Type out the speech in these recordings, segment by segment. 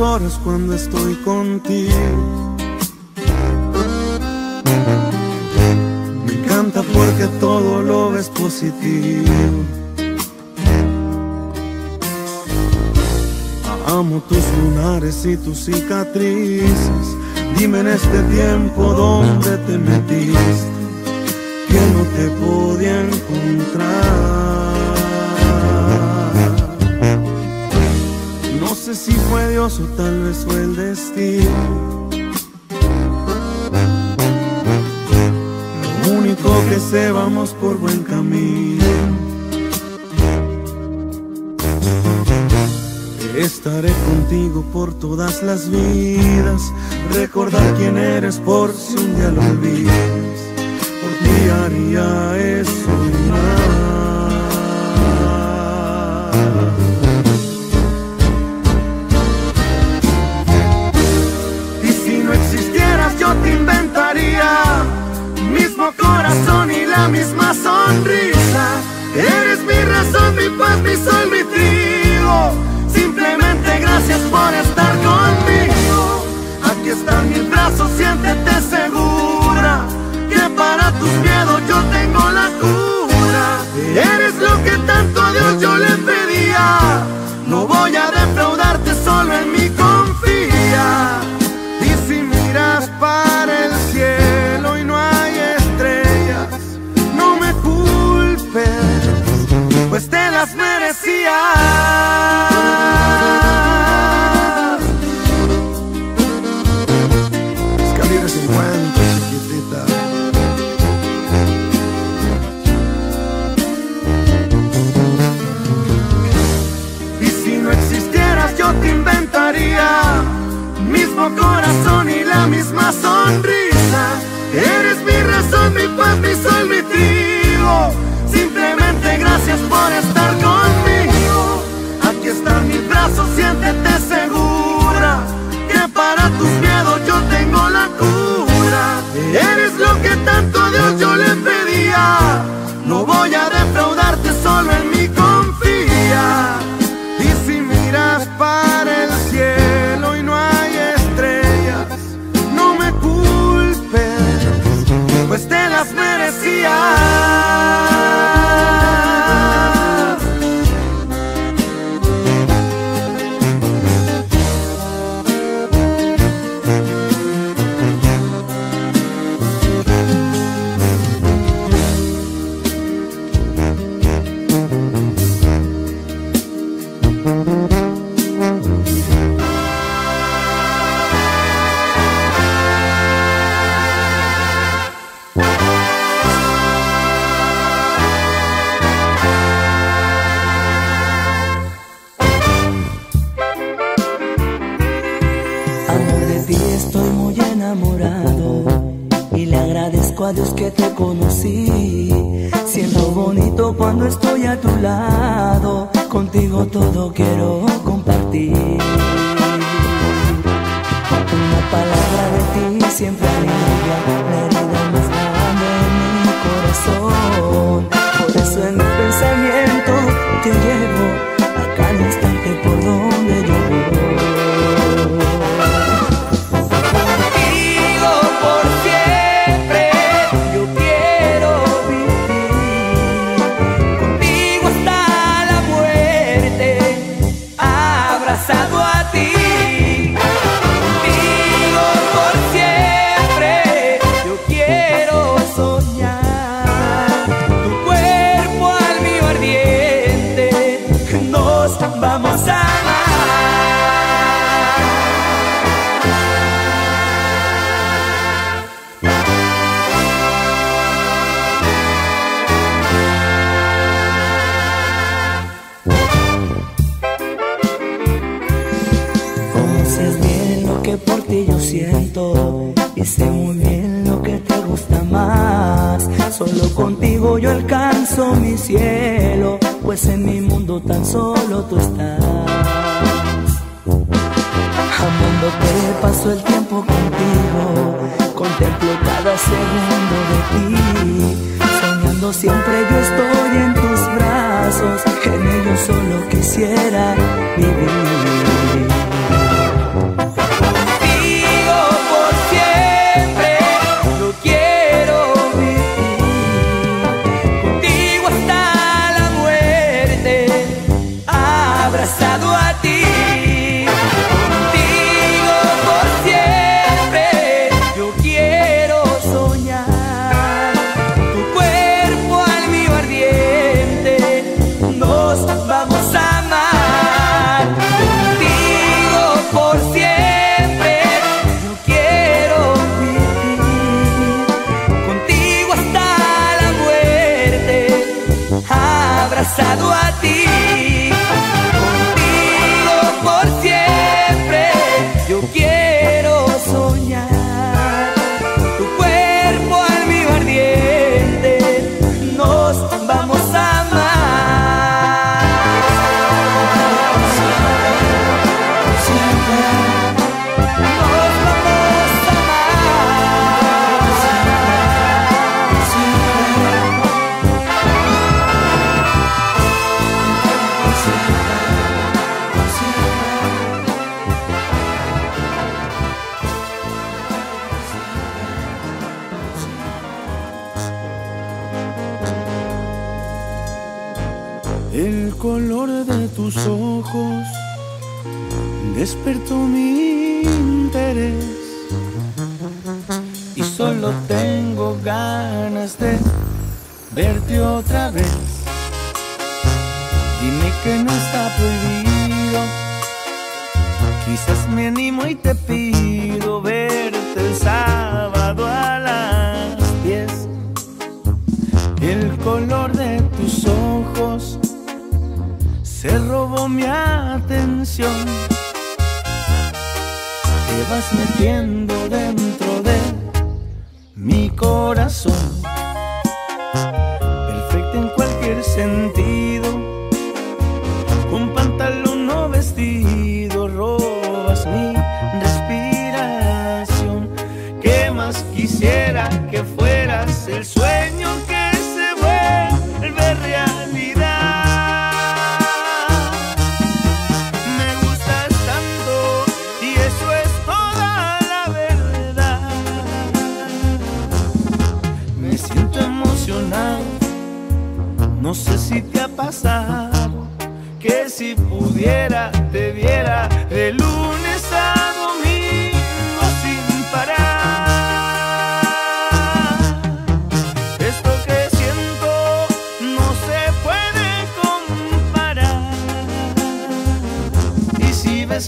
horas cuando estoy contigo. Me encanta porque todo lo ves positivo. Amo tus lunares y tus cicatrices. Dime en este tiempo dónde te metiste, que no te podía encontrar. si fue Dios o tal vez fue el destino. Lo único que sé, vamos por buen camino. Estaré contigo por todas las vidas. Recordar quién eres por si un día lo olvidas. Por ti haría eso corazón y la misma sonrisa. Eres mi razón, mi paz, mi sol, mi trigo. Simplemente gracias por estar conmigo. Aquí están mis brazos, siéntete segura. Que para tus miedos yo tengo la cura. Henry.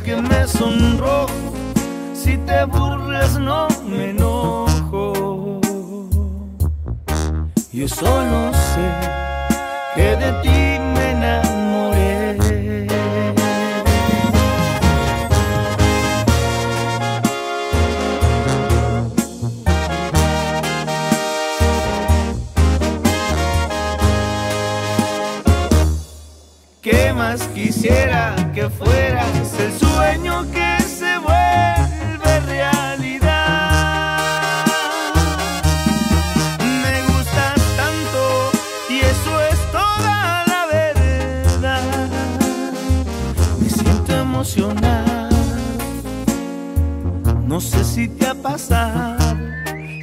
que me sonrojo, si te burlas no me enojo. Yo solo sé que de ti me enamoré. ¿Qué más quisiera que fuera?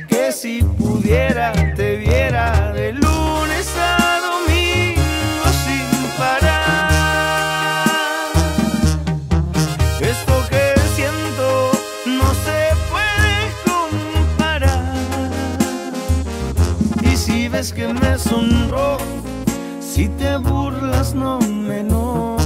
Que si pudiera te viera de lunes a domingo sin parar. Esto que siento no se puede comparar. Y si ves que me sonrojo, si te burlas no me enojo.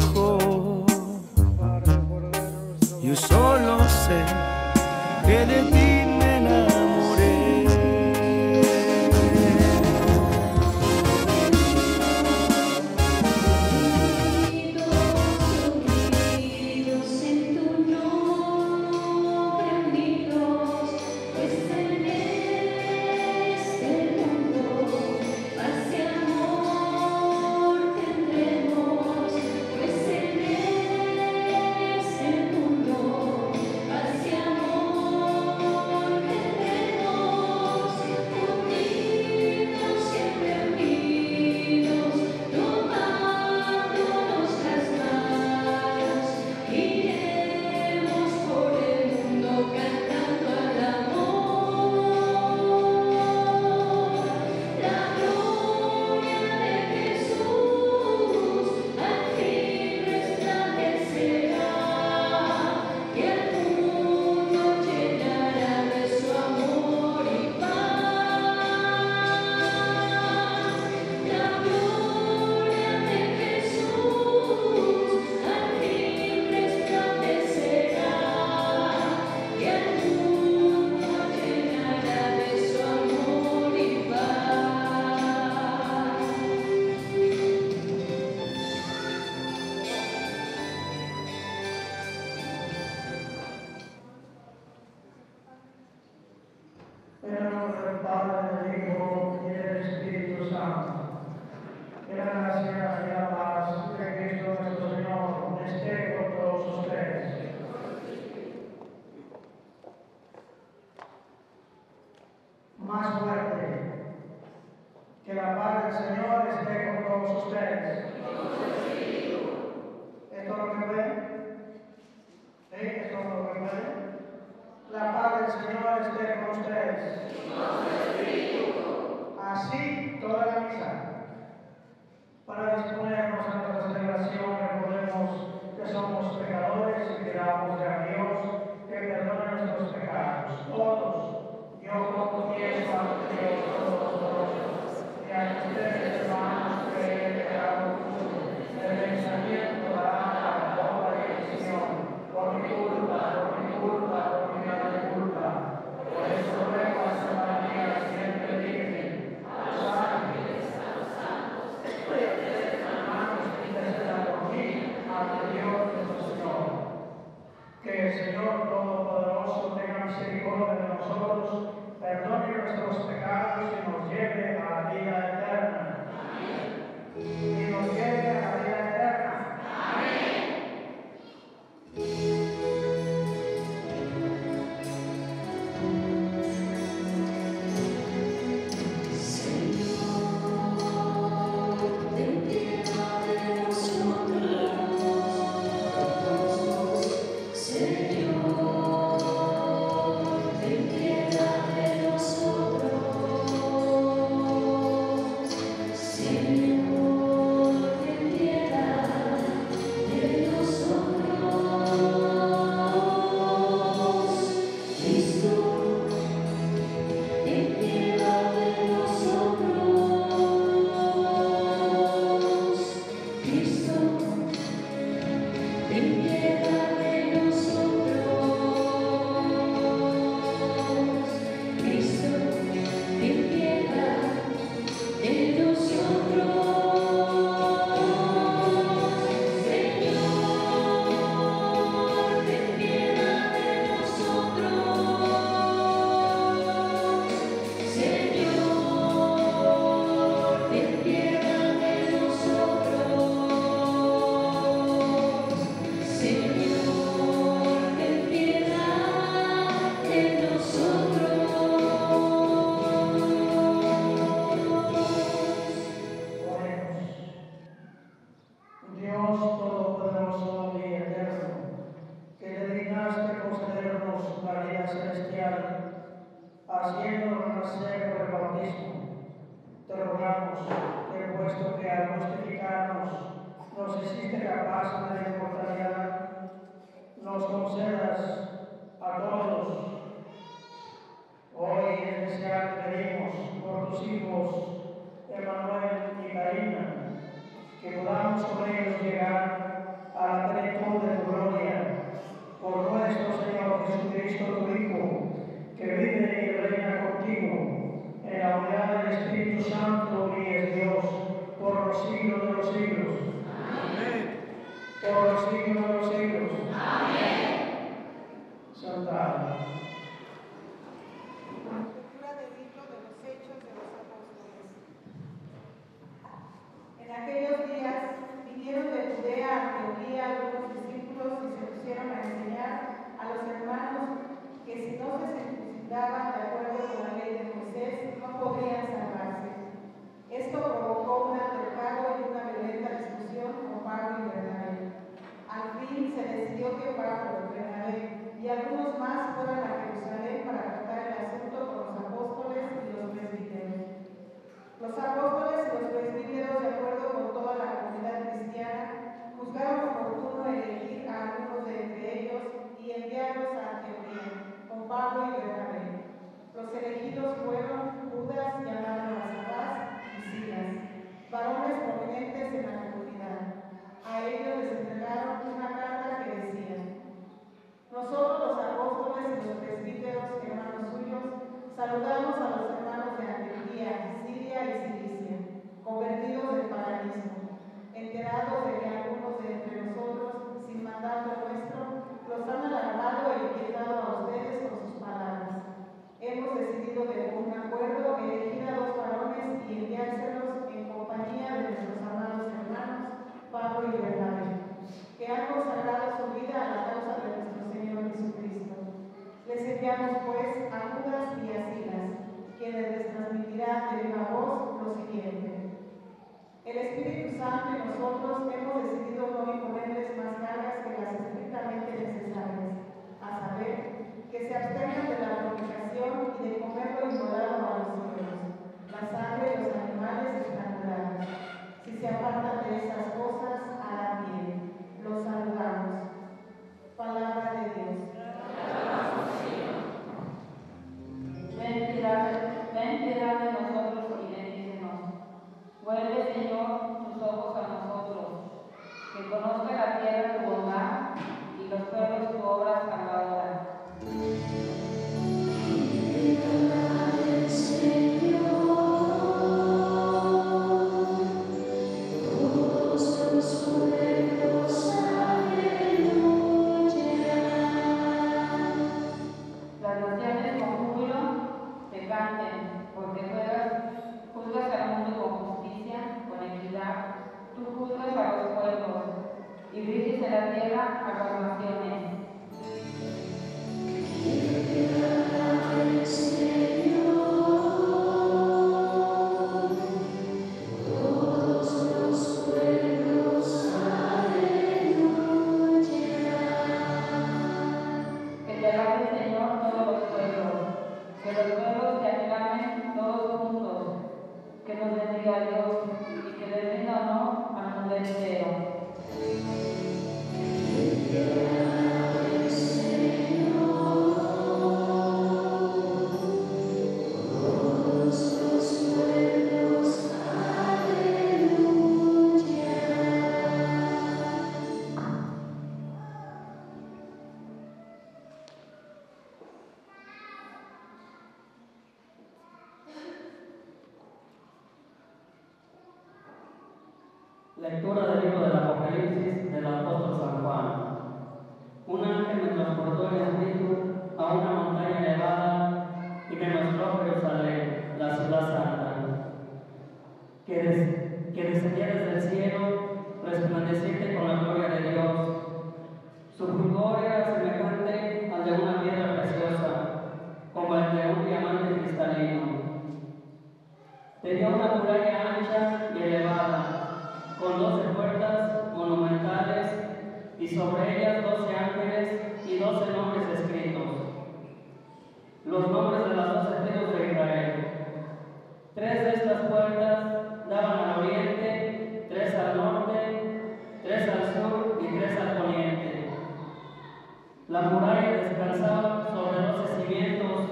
La muralla descansaba sobre los cimientos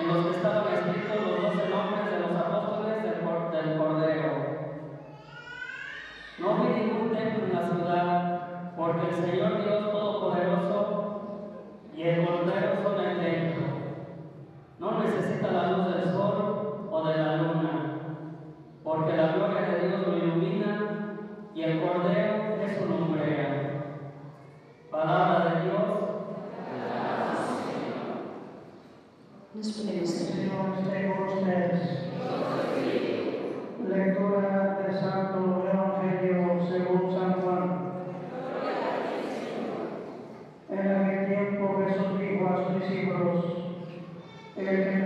en los que estaban escritos los doce nombres de los apóstoles del, del Cordero. No vi ningún templo en la ciudad, porque el Señor Dios Todopoderoso y el Cordero son el templo. No necesita la luz del sol o de la luna, porque la gloria de Dios lo ilumina y el Cordero es su lumbrera. Palabra de Dios. Lectura del Santo Evangelio según San Juan. En aquel tiempo Jesús dijo a sus discípulos, el que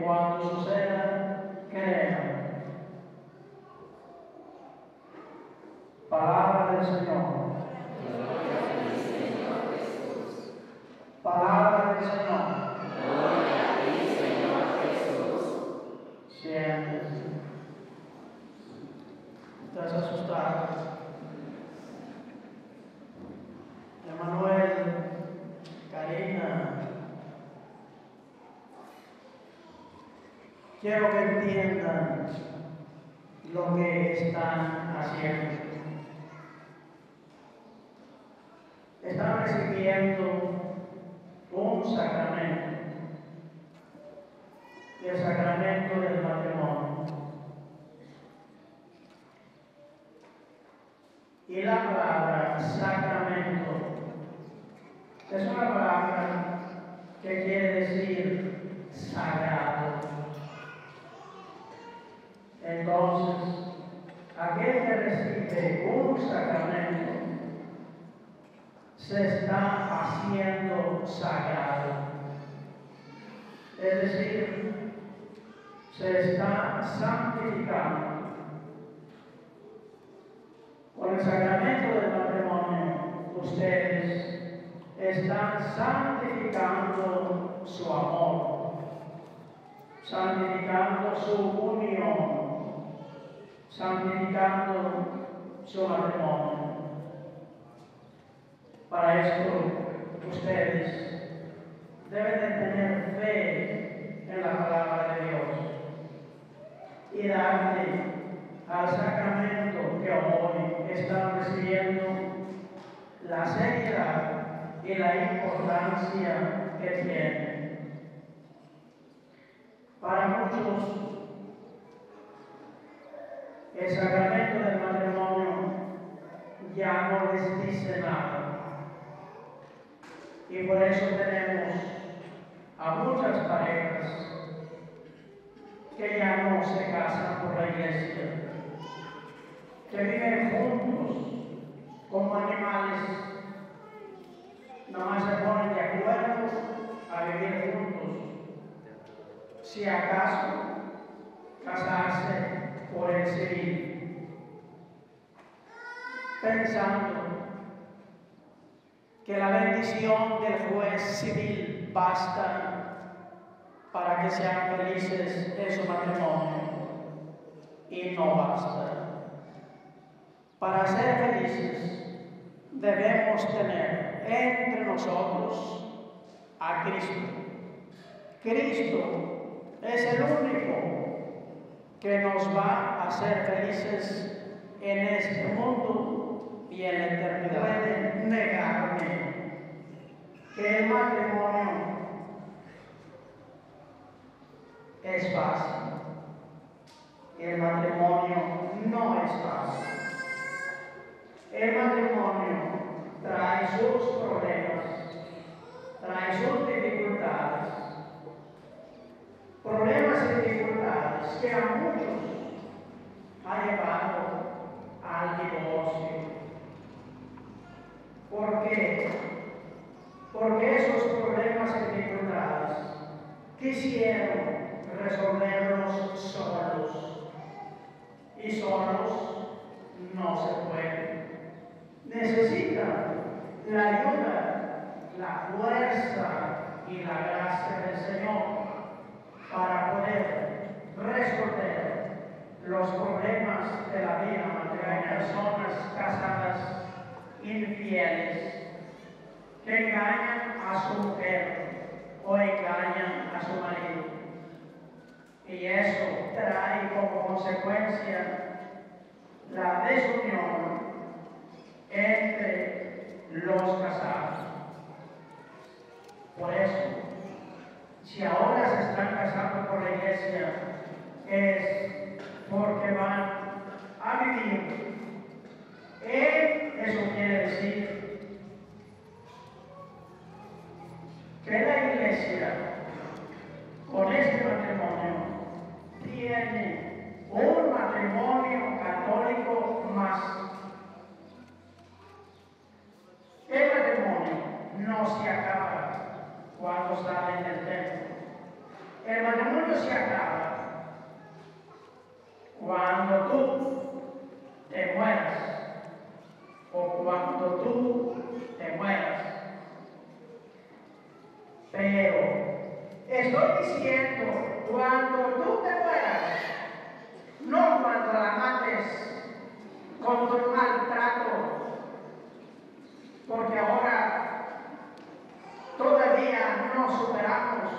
cuando sucede. Un sacramento, el sacramento del matrimonio. Y la palabra sacramento es una palabra que quiere decir sagrado. Entonces, aquel que recibe un sacramento se está haciendo sagrado. Es decir, se está santificando. Con el sacramento del matrimonio, ustedes están santificando su amor, santificando su unión, santificando su matrimonio. Para esto, ustedes deben de tener fe en la palabra de Dios y darle al sacramento que hoy están recibiendo la seriedad y la importancia que tiene. Para muchos, el sacramento del matrimonio ya no les dice nada. Y por eso tenemos a muchas parejas que ya no se casan por la iglesia, que viven juntos como animales, nada más se ponen de acuerdo a vivir juntos. Si acaso casarse por el civil, pensando que la bendición del juez civil basta para que sean felices en su matrimonio y no basta. Para ser felices debemos tener entre nosotros a Cristo. Cristo es el único que nos va a hacer felices en este mundo y en la eternidad. Pueden negarme que el matrimonio es fácil. El matrimonio no es fácil. El matrimonio trae sus problemas, trae sus dificultades, problemas y dificultades que a muchos ha llevado al divorcio. ¿Por qué? Porque esos problemas y dificultades quisieron resolverlos solos y solos no se puede. Necesitan la ayuda, la fuerza y la gracia del Señor para poder resolver los problemas de la vida material personas casadas infieles que engañan a su mujer o engañan a su marido. Y eso trae como consecuencia la desunión entre los casados. Por eso, si ahora se están casando por la iglesia, es porque van a vivir. Eh, Eso quiere decir que la iglesia, con este matrimonio, tiene un matrimonio católico más. El matrimonio no se acaba cuando sale del templo. El matrimonio se acaba cuando tú te mueras o cuando tú te mueras. Pero estoy diciendo cuando tú te mueras, no cuando la mates con tu maltrato, porque ahora todavía no superamos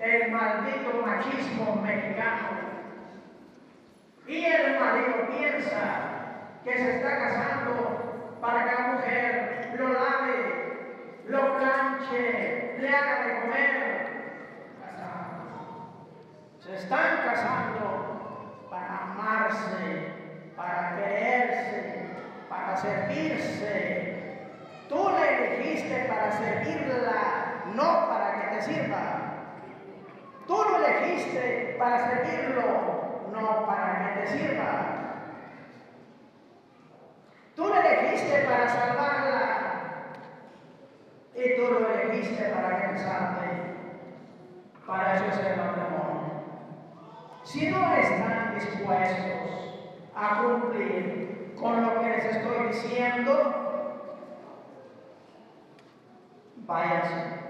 el maldito machismo mexicano. Y el marido piensa que se está casando para que la mujer lo lave, lo planche, le haga de comer. Se están casando para amarse, para quererse, para servirse. Tú la elegiste para servirla, no para que te sirva. Tú lo elegiste para servirlo, no para que te sirva. Tú lo elegiste para salvarla y tú lo elegiste para casarte. Para eso es el matrimonio. Si no están dispuestos a cumplir con lo que les estoy diciendo, váyanse.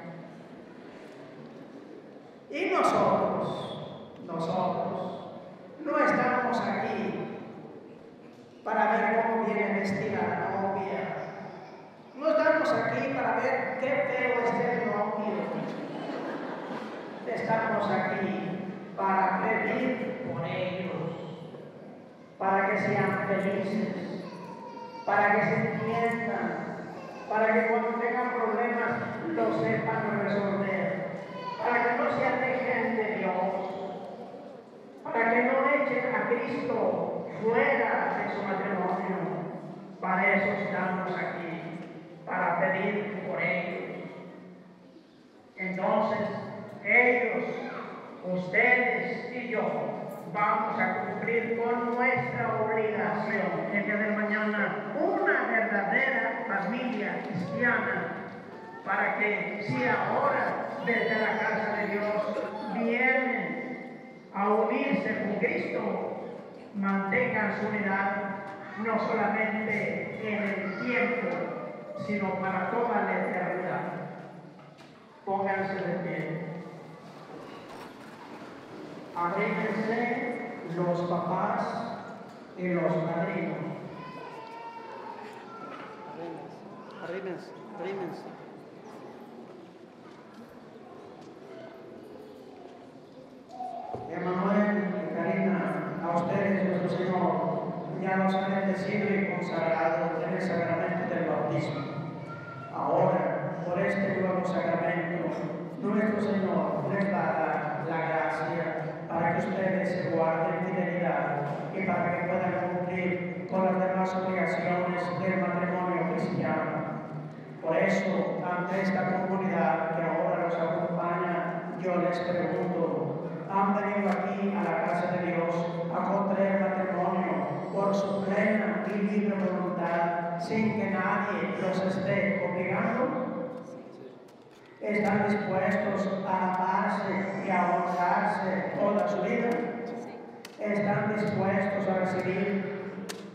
Y nosotros, nosotros, no estamos aquí para ver la novia. No estamos aquí para ver qué feo es el novio. Estamos aquí para pedir por ellos, para que sean felices, para que se entiendan, para que cuando tengan problemas lo sepan resolver, para que no se alejen de Dios, para que no echen a Cristo fuera de su matrimonio. Para eso estamos aquí, para pedir por ellos. Entonces, ellos, ustedes y yo vamos a cumplir con nuestra obligación el día mañana una verdadera familia cristiana para que si ahora desde la casa de Dios vienen a unirse con Cristo, mantengan su unidad no solamente en el tiempo, sino para toda la eternidad. Pónganse de pie. Arrímense los papás y los padrinos. Arrímense, arrímense. Emanuel y Karina, a ustedes, nuestro Nos han bendecido y consagrado en el sacramento del bautismo. Ahora, por este nuevo sacramento, nuestro Señor les dará la gracia para que ustedes se guarden fidelidad y para que puedan cumplir con las demás obligaciones del matrimonio cristiano. Por eso, ante esta comunidad que ahora nos acompaña, yo les pregunto, ¿han venido aquí a la casa de Dios a contraer matrimonio por su plena y libre voluntad sin que nadie los esté obligando? ¿Están dispuestos a amarse y a honrarse toda su vida? ¿Están dispuestos a recibir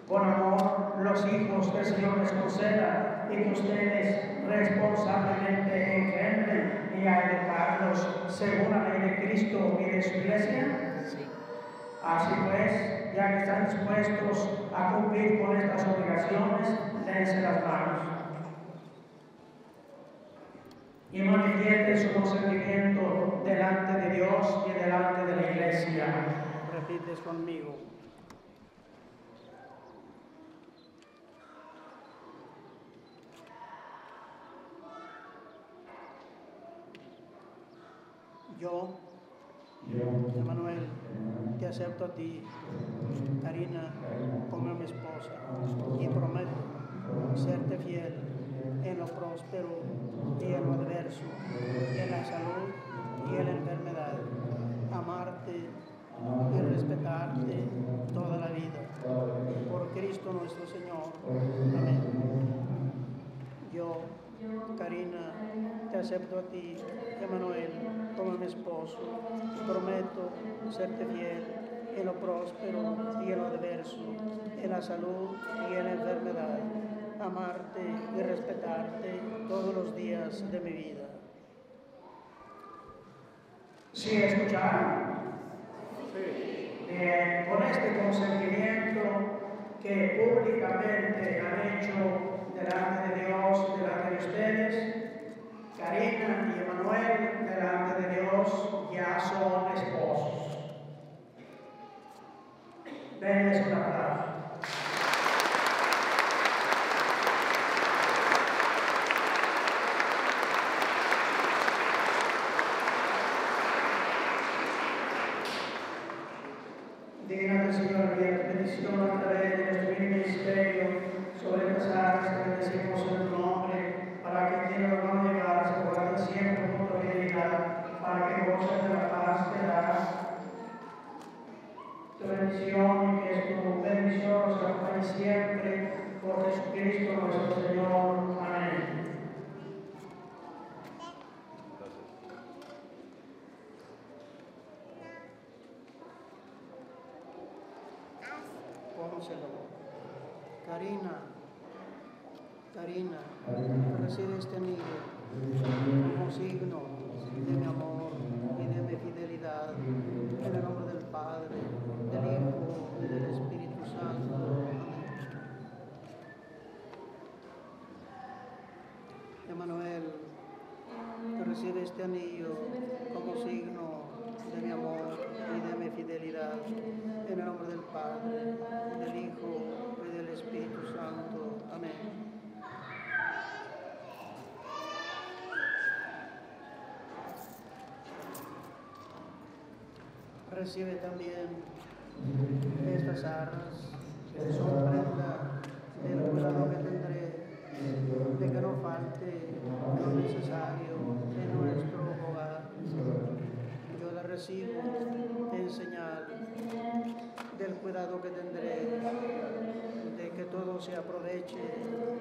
con amor los hijos que el Señor les conceda y que ustedes responsablemente engendren y a educarlos según la ley de Cristo y de su iglesia? Así pues, ya que están dispuestos a cumplir con estas obligaciones, dense las manos. Y manifieste su consentimiento delante de Dios y delante de la iglesia. Repites conmigo. Yo, Emanuel, te acepto a ti, Karina, como mi esposa, y prometo serte fiel en lo próspero y en lo adverso, en la salud y en la enfermedad, amarte y respetarte toda la vida. Por Cristo nuestro Señor. Amén. Yo, Karina, te acepto a ti, Emanuel, como mi esposo. Prometo serte fiel en lo próspero y en lo adverso, en la salud y en la enfermedad. Amarte y respetarte todos los días de mi vida. ¿Sí escucharon? Sí. Con este consentimiento que públicamente han hecho delante de Dios, delante de ustedes. Karina y Emanuel, delante de Dios, ya son esposos. Denles una palabra. glorifiquemos en tu nombre, para que quienes no van a llegar se puedan siempre juntos de llegar, para que gocen de la paz que das. Tu bendición y que es tu bendición nos acompañe siempre por Jesucristo nuestro Señor. gracia de este amigo como signo de mi amor. recibe también estas armas, es ofrenda del cuidado que tendré, de que no falte lo necesario en nuestro hogar. Yo la recibo en señal del cuidado que tendré, de que todo se aproveche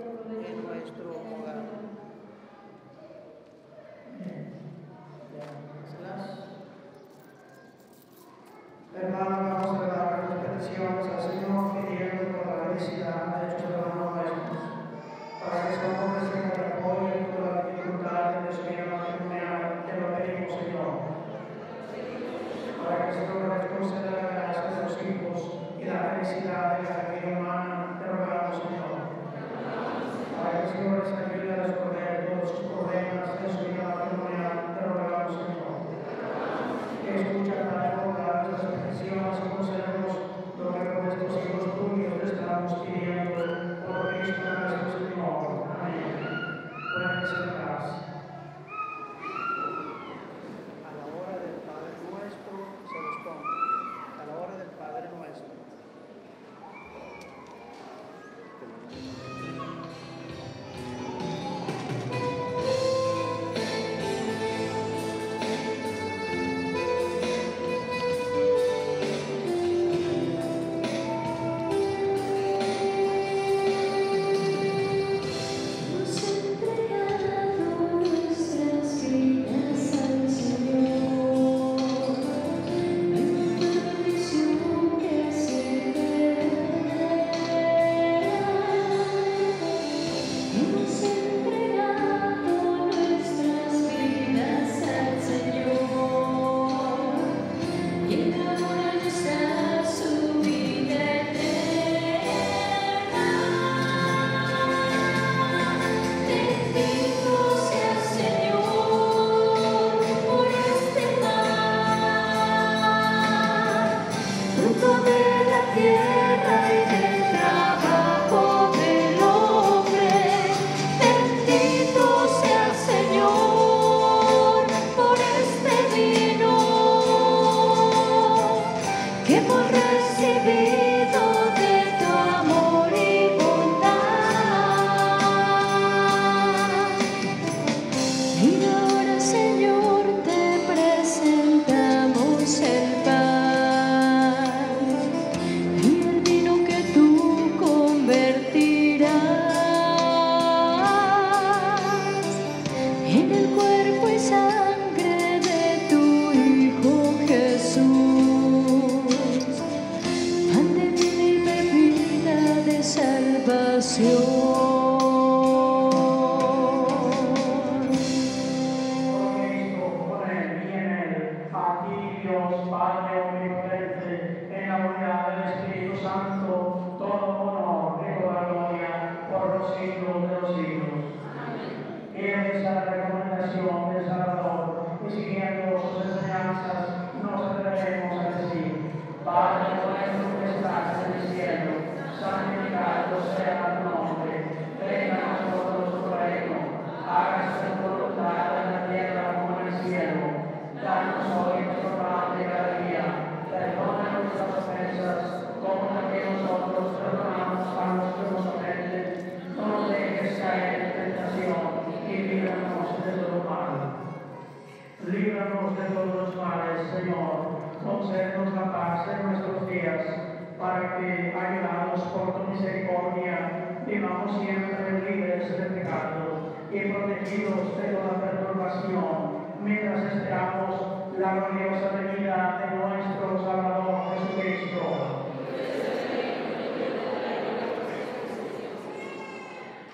perturbación, mientras esperamos la gloriosa venida de nuestro Salvador Jesucristo.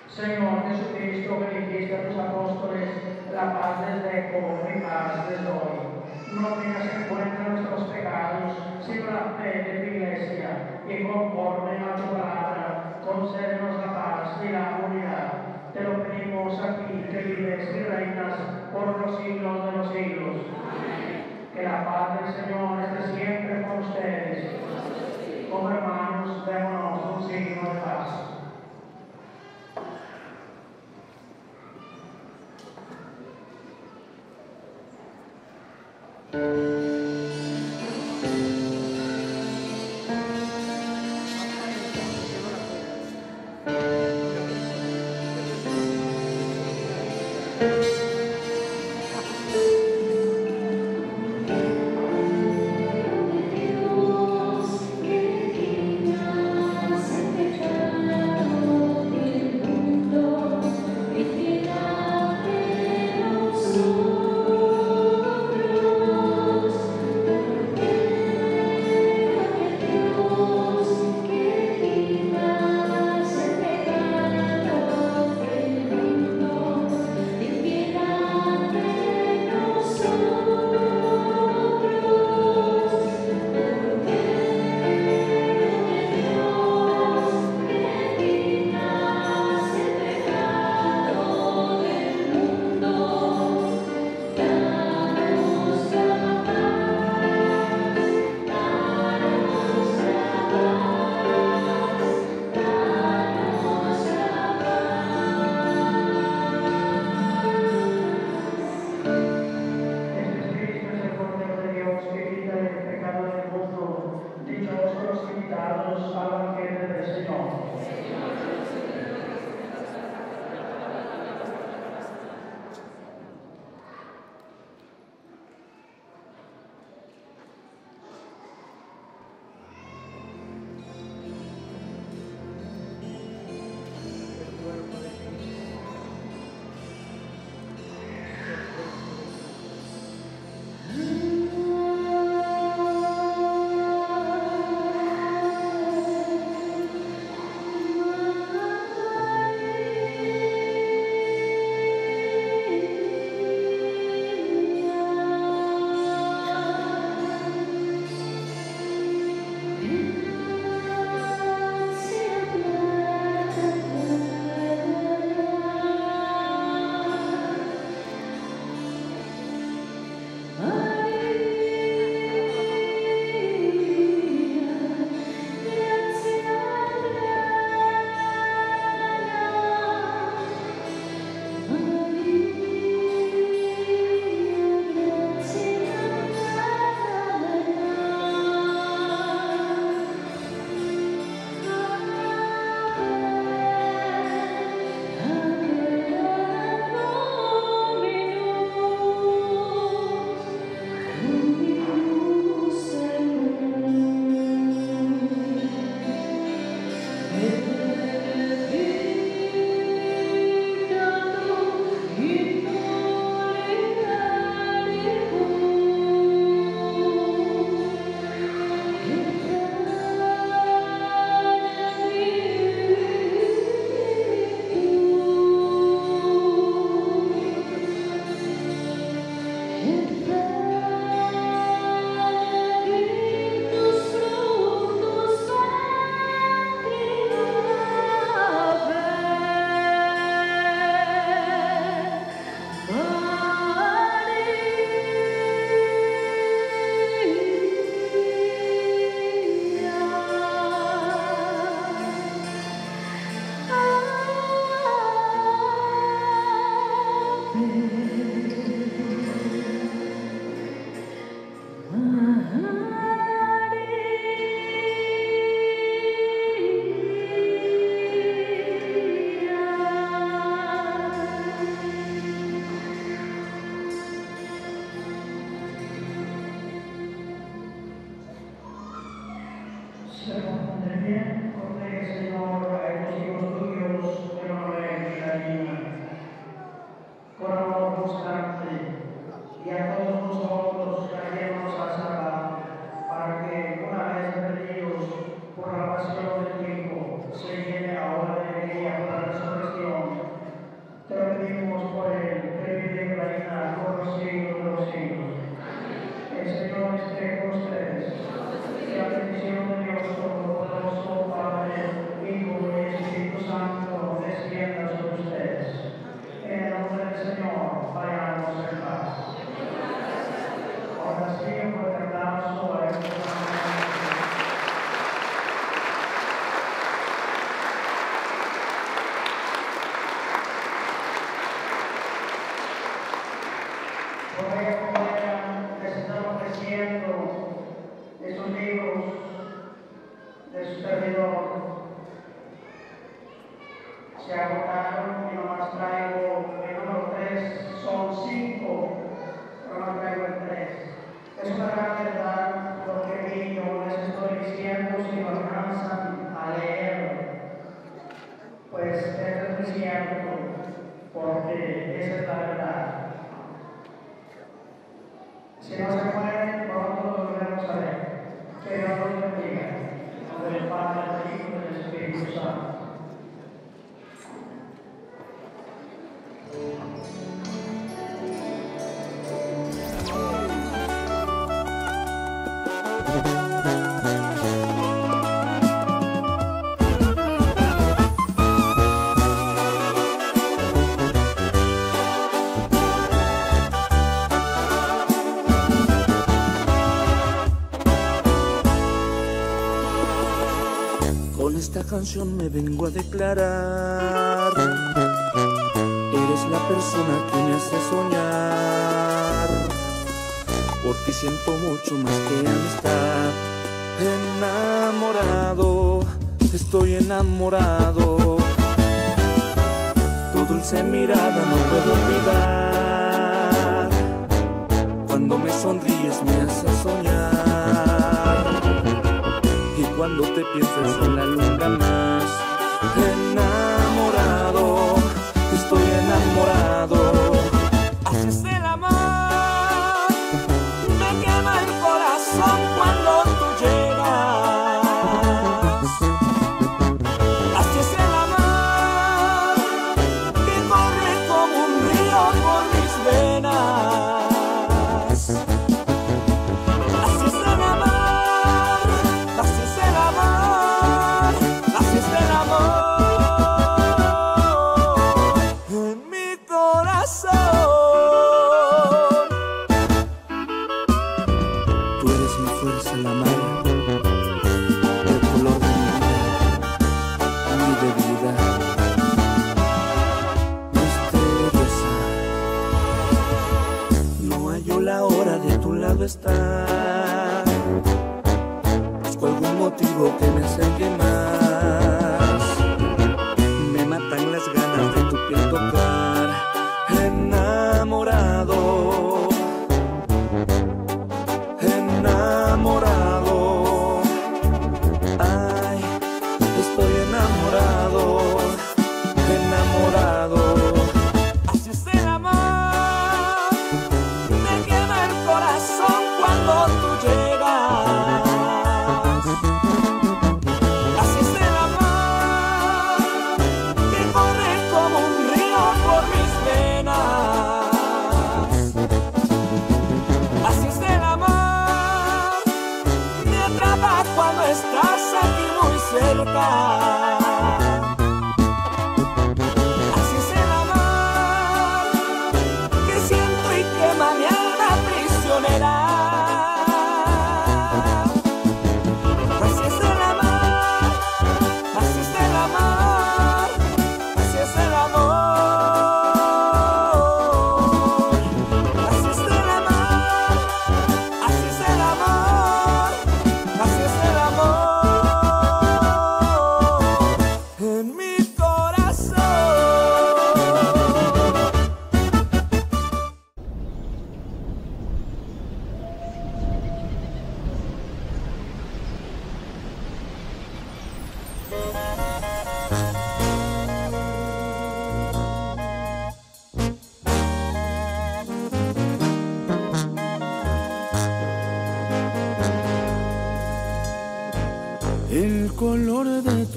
Señor Jesucristo, que dijiste a tus apóstoles, la paz les dejo, mi paz les doy. No tengas en cuenta nuestros pecados, sino la fe de tu iglesia, y conforme a tu palabra, concédenos la paz y la unidad. Te lo pedimos a ti, que vives y reinas por los siglos de los siglos. Que la paz del Señor esté siempre con ustedes. Como hermanos, démonos un signo de paz. Con esta canción me vengo a declarar. Eres la persona que me hace soñar. Porque siento mucho más que amistad. Enamorado, estoy enamorado. Tu dulce mirada no puedo olvidar. Cuando me sonríes me hace soñar cuando te pienses en la luna más. Enamorado, estoy enamorado. Haces el amor.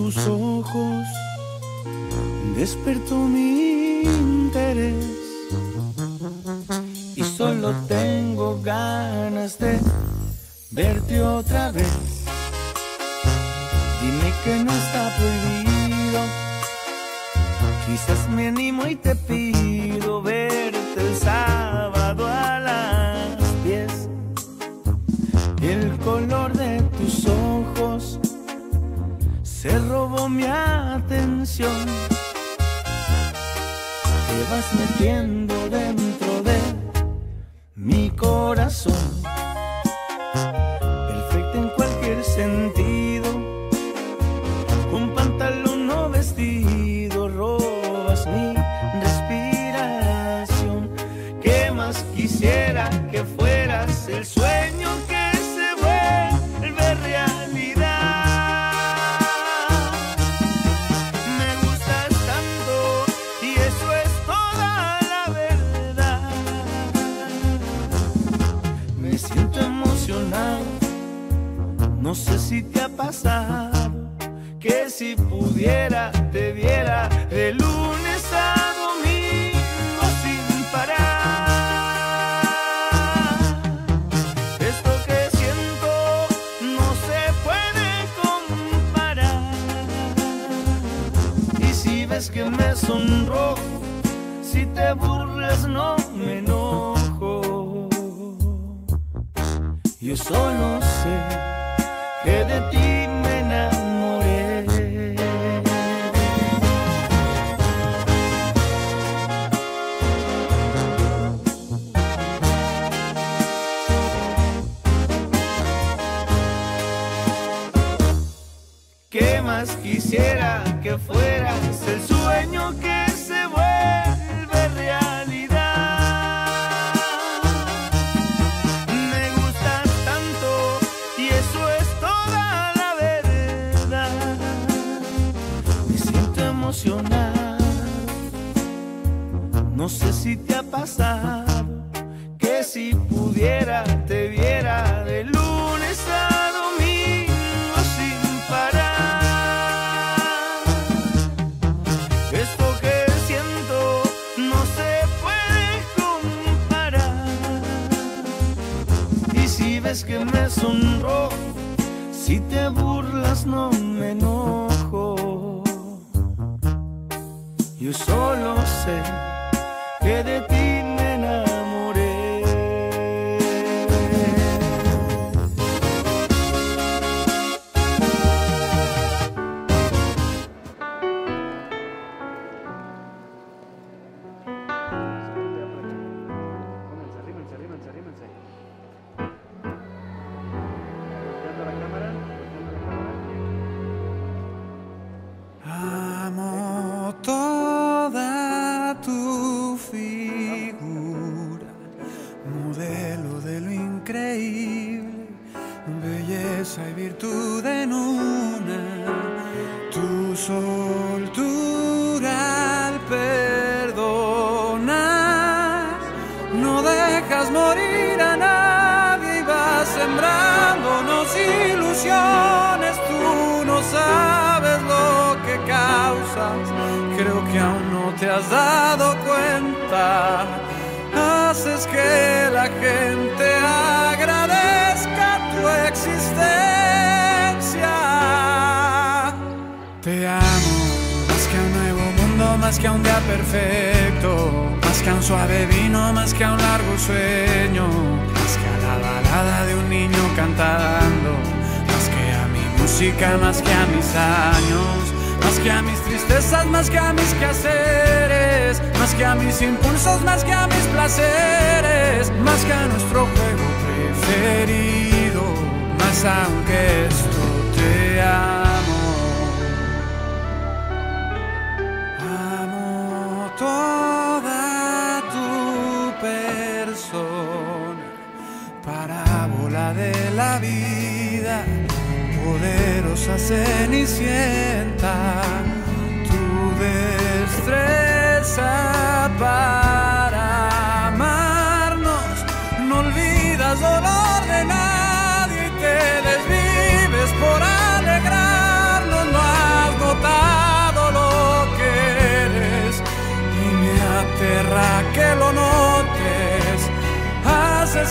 tus ojos. Despertó mi No sé si te ha pasado que si pudiera te viera de lunes a domingo sin parar. Esto que siento no se puede comparar. Y si ves que me sonrojo, si te burlas no me enojo. Yo solo sé que de ti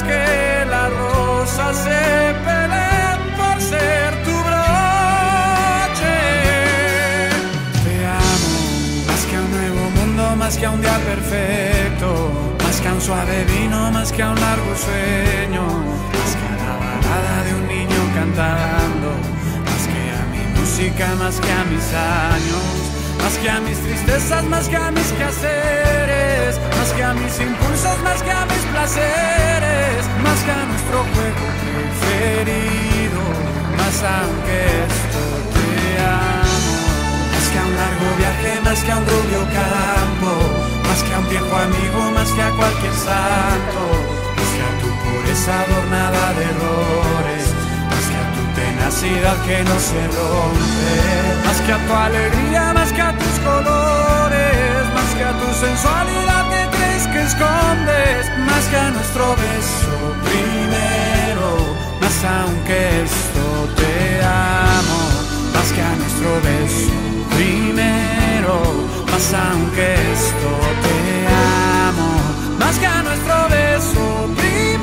que la rosa se peleen por ser tu broche. Te amo más que a un nuevo mundo, más que a un día perfecto, más que a un suave vino, más que a un largo sueño, más que a la balada de un niño cantando, más que a mi música, más que a mis años más que a mis tristezas, más que a mis quehaceres, más que a mis impulsos, más que a mis placeres, más que a nuestro juego preferido, más aunque esto te amo, más que a un largo viaje, más que a un rubio campo, más que a un viejo amigo, más que a cualquier santo, más que a tu pureza adornada de errores que no se rompe, más que a tu alegría, más que a tus colores, más que a tu sensualidad que crees que escondes, más que a nuestro beso primero, más aunque esto te amo, más que a nuestro beso primero, más aunque esto te amo, más que a nuestro beso primero,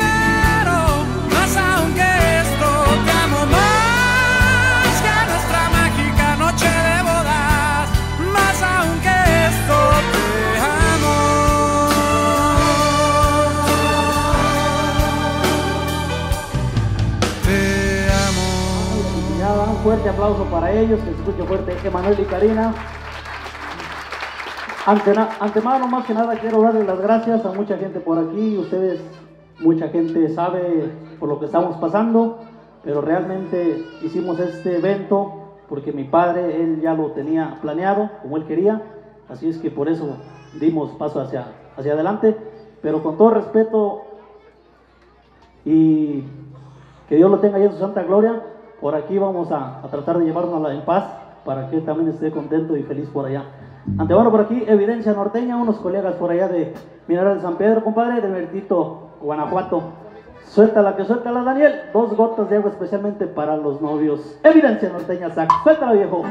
aplauso para ellos, que se escuche fuerte Emanuel y Karina. Ante, antemano, más que nada, quiero darles las gracias a mucha gente por aquí. Ustedes, mucha gente sabe por lo que estamos pasando, pero realmente hicimos este evento porque mi padre, él ya lo tenía planeado como él quería. Así es que por eso dimos paso hacia, hacia adelante. Pero con todo respeto y que Dios lo tenga en su santa gloria. Por aquí vamos a, a tratar de llevárnosla en paz para que también esté contento y feliz por allá. Antemano por aquí, Evidencia Norteña, unos colegas por allá de Mineral de San Pedro, compadre, de Mertito, Guanajuato. Suéltala, que suéltala, Daniel. Dos gotas de agua especialmente para los novios. Evidencia Norteña, sac. Suéltala, viejo.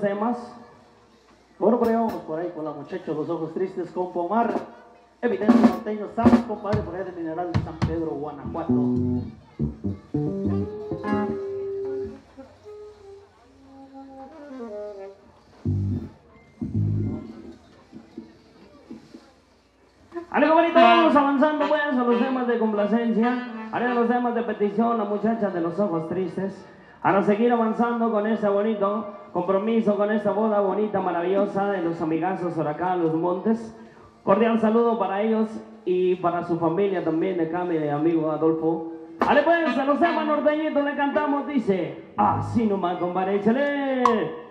Temas. Bueno, por ahí vamos por ahí con la muchacha, los ojos tristes, con Pomar. Evidencia norteño, estamos, compadre, por ahí de Mineral de San Pedro, Guanajuato. Algo bonito, vamos avanzando pues a los temas de complacencia, a los temas de petición, la muchacha de los ojos tristes, a seguir avanzando con este bonito compromiso, con esta boda bonita, maravillosa de los amigazos acá, Los Montes. Cordial saludo para ellos y para su familia también, de acá, mi amigo Adolfo. Ale pues, a los norteñitos le cantamos, dice, así nomás, compadre, échale.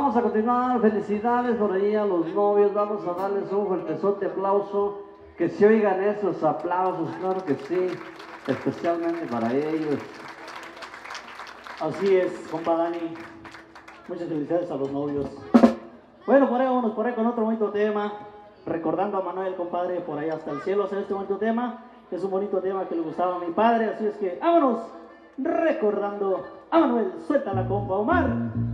Vamos a continuar. Felicidades por ahí a los novios. Vamos a darles un fuertezote aplauso. Que se oigan esos aplausos, claro que sí. Especialmente para ellos. Así es, compa Dani. Muchas felicidades a los novios. Bueno, por ahí vámonos por ahí con otro bonito tema. Recordando a Manuel, compadre, por ahí hasta el cielo hacer este bonito tema. Que es un bonito tema que le gustaba a mi padre. Así es que vámonos recordando a Manuel. Suelta la compa, Omar.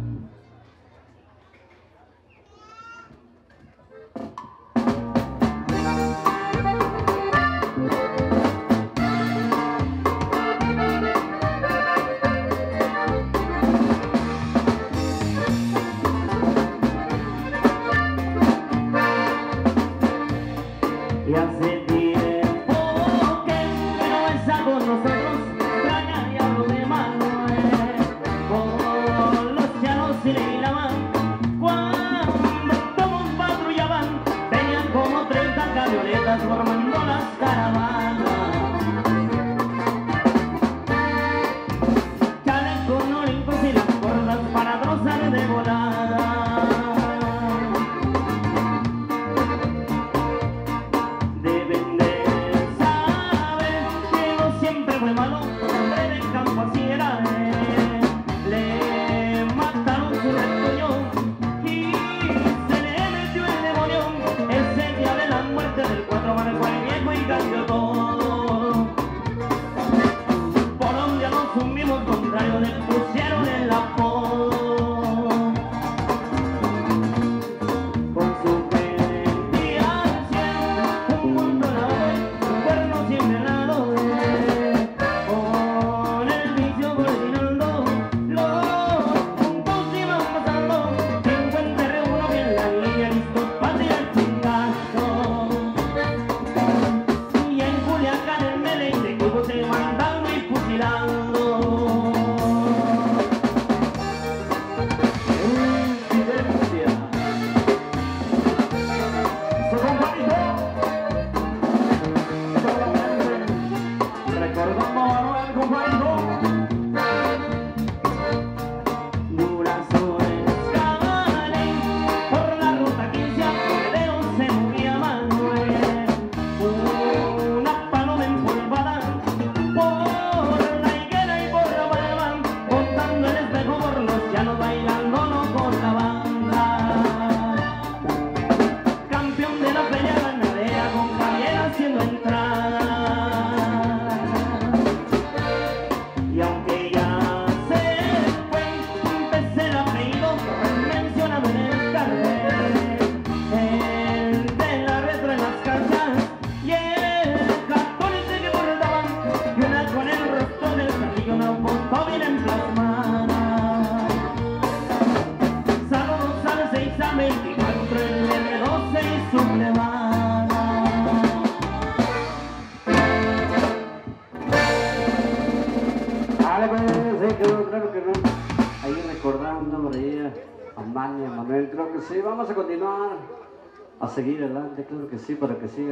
sí, para que sí.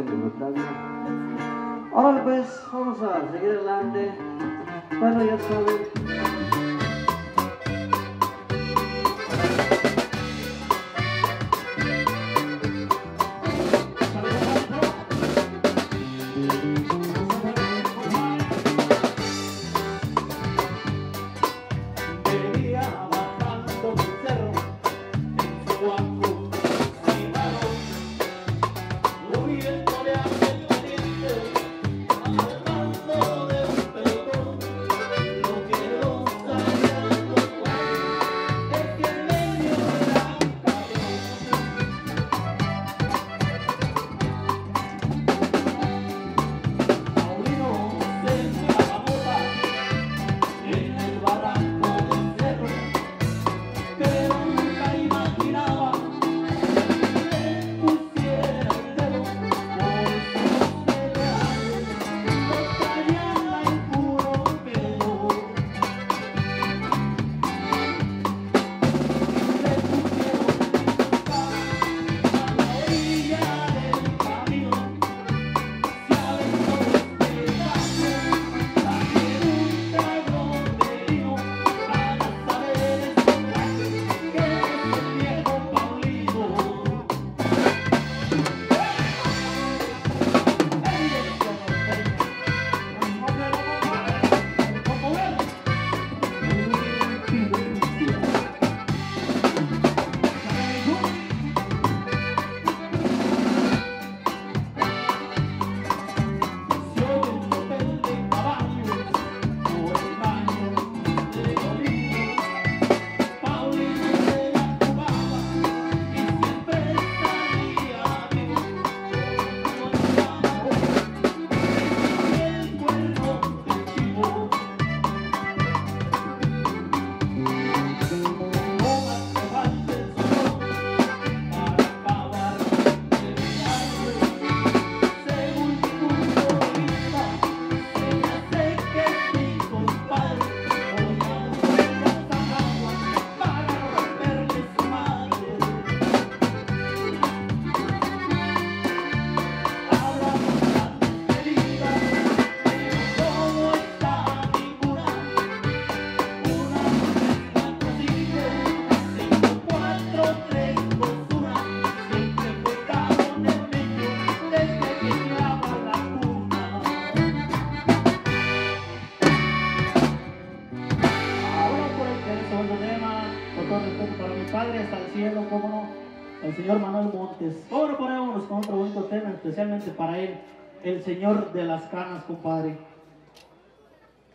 para él, el Señor de las canas, compadre.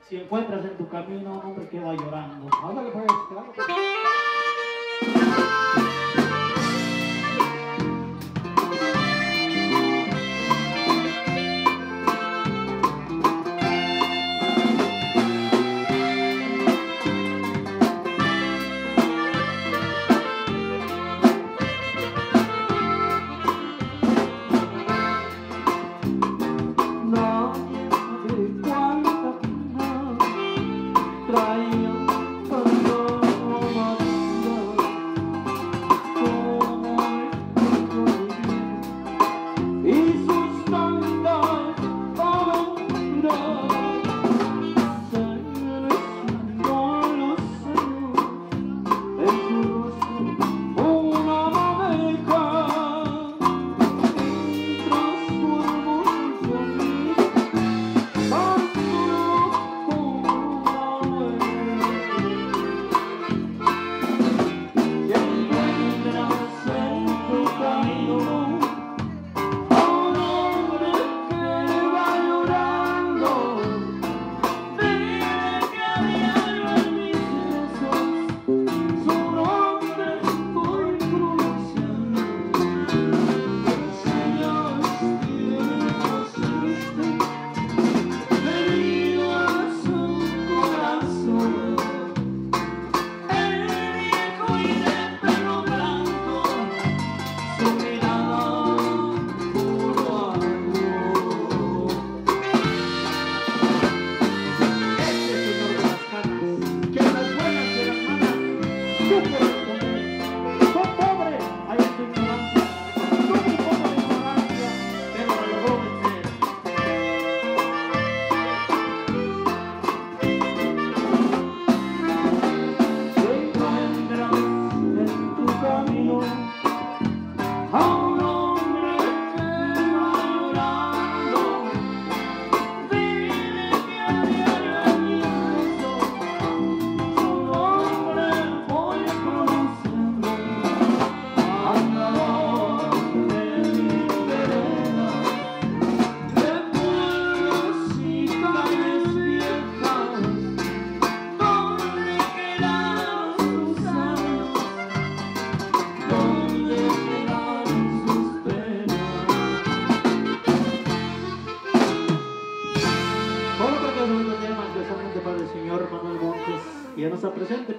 Si encuentras en tu camino un hombre que va llorando. Pues,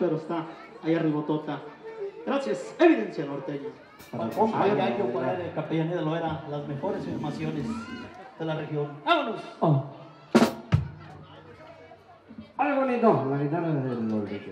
pero está ahí arribotota. Gracias, Evidencia Norteña. Acompaña yo fuera de Capellanía de Loera, las mejores informaciones de la región. ¡Vámonos! Oh. Algo bonito, la guitarra del norte.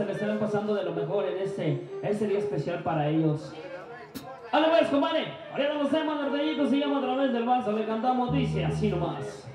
se le estén pasando de lo mejor en este, este día especial para ellos. Hola pues, compadre. Ahora nos vemos, norteñitos, sigamos a través del vaso. Le cantamos, dice así nomás.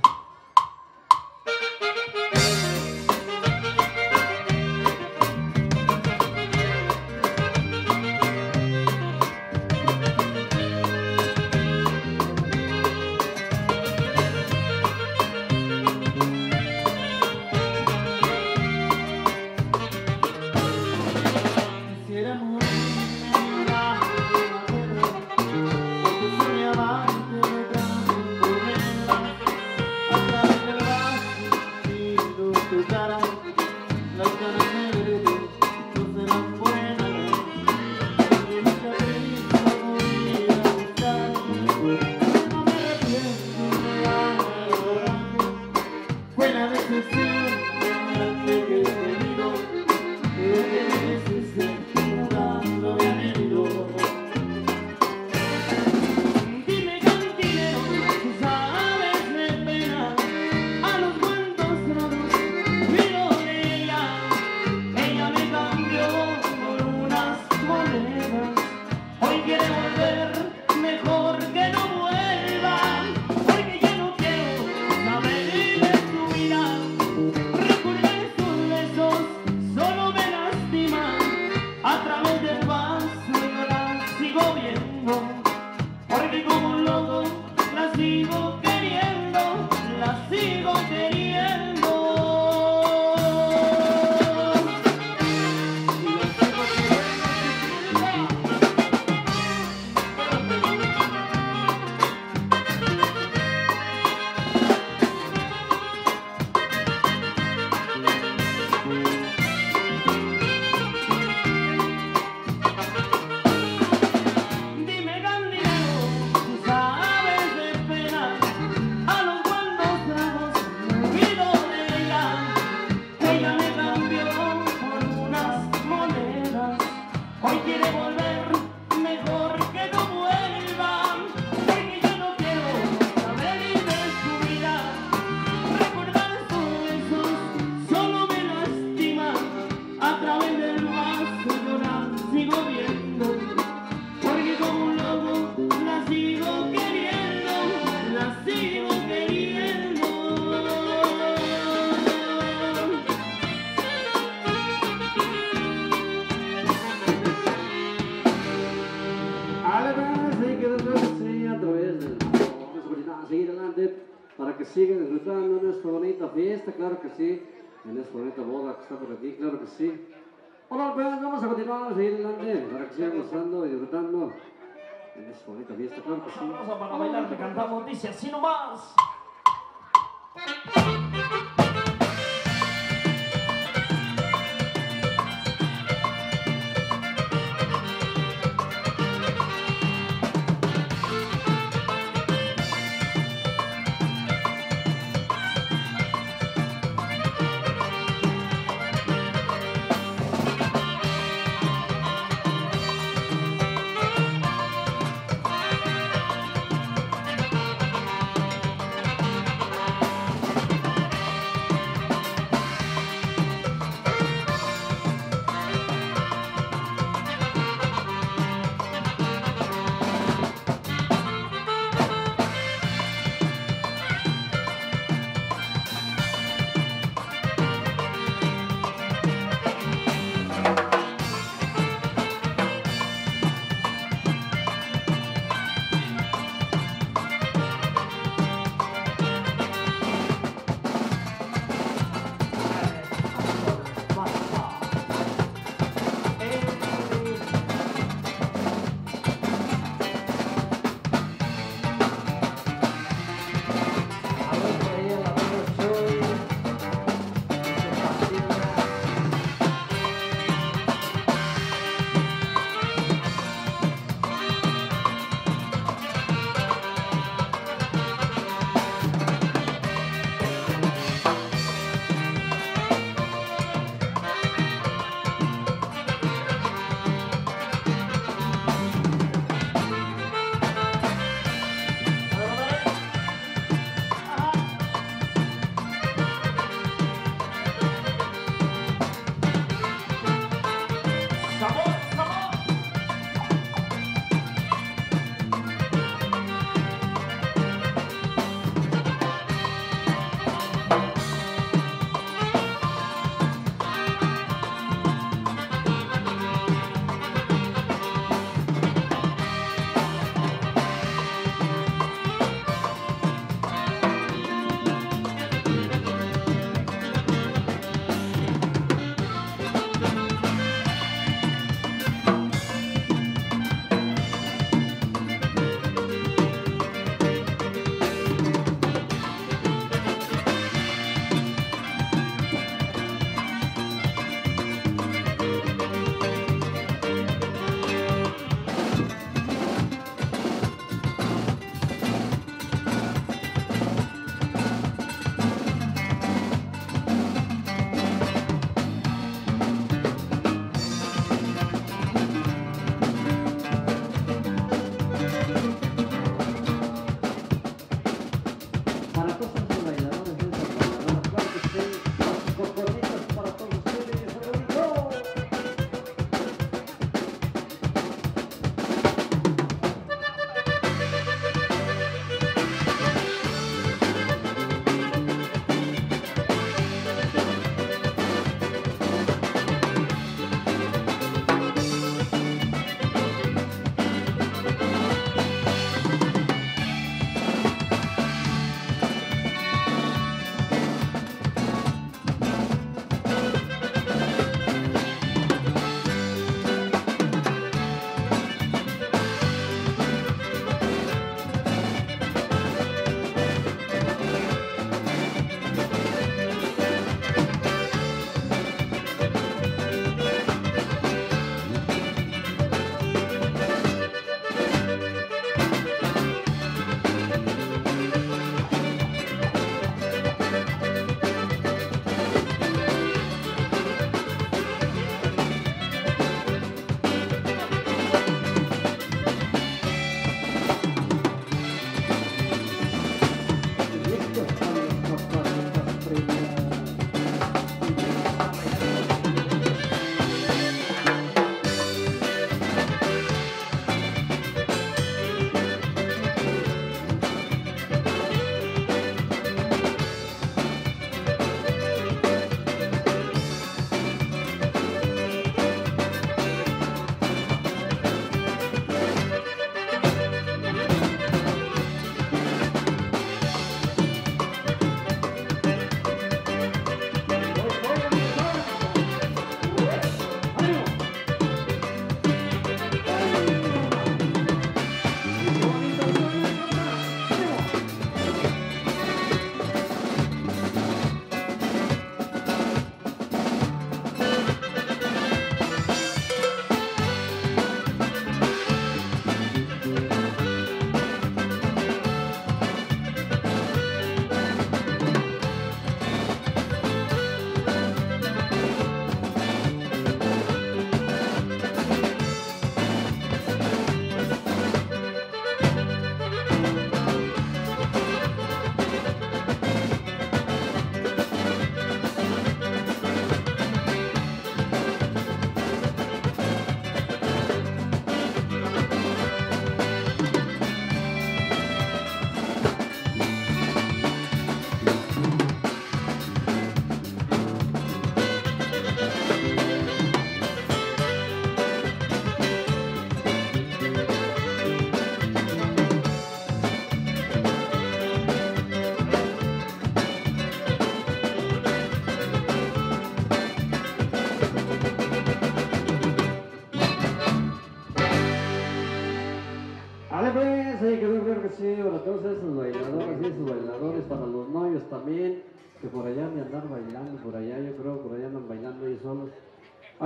bonita fiesta, claro que sí. Vamos a bailar, te cantamos, dice así nomás.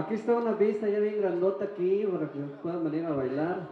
Aquí está una pista ya bien grandota aquí para que puedan venir a bailar.